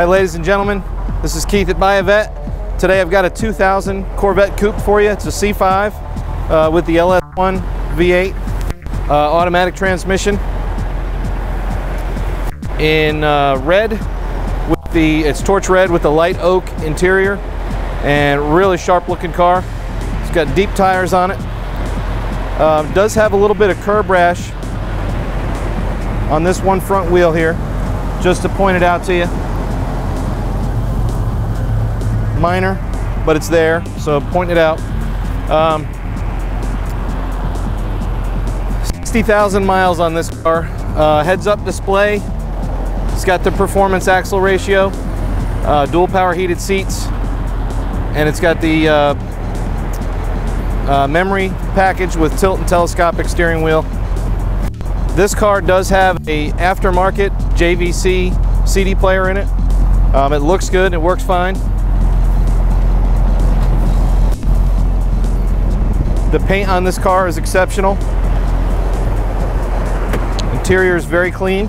Hi, ladies and gentlemen. This is Keith at Buy-A-Vette. Today I've got a 2000 Corvette Coupe for you. It's a C5 uh, with the LS1 V8 uh, automatic transmission in uh, red with the it's torch red with the light oak interior and really sharp looking car. It's got deep tires on it. Uh, does have a little bit of curb rash on this one front wheel here, just to point it out to you. Minor, but it's there, so point it out. Um, 60,000 miles on this car. Uh, heads up display. It's got the performance axle ratio, uh, dual power heated seats, and it's got the uh, uh memory package with tilt and telescopic steering wheel. This car does have a aftermarket JVC CD player in it. Um, it looks good, it works fine. The paint on this car is exceptional. Interior is very clean.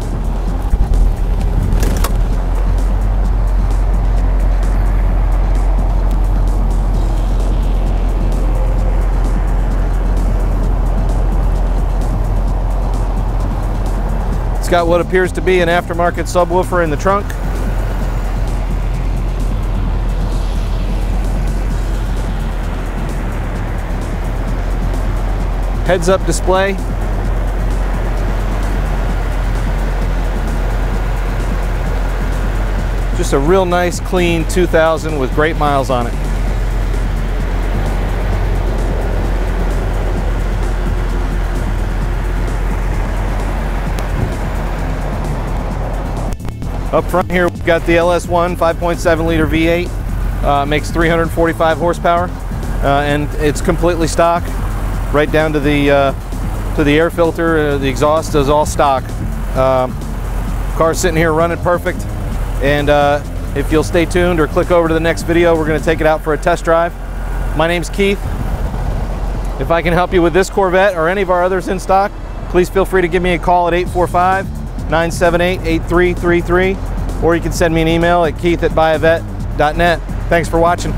It's got what appears to be an aftermarket subwoofer in the trunk. Heads up display Just a real nice clean 2000 with great miles on it. Up front here, we've got the LS1 5.7 liter V8. Uh, makes 345 horsepower, uh, and it's completely stock, right down to the uh, to the air filter. Uh, the exhaust is all stock. Um, car's sitting here running perfect. And uh, if you'll stay tuned or click over to the next video, we're gonna take it out for a test drive. My name's Keith. If I can help you with this Corvette or any of our others in stock, please feel free to give me a call at 845-978-8333, or you can send me an email at keith at buyavette.net. Thanks for watching.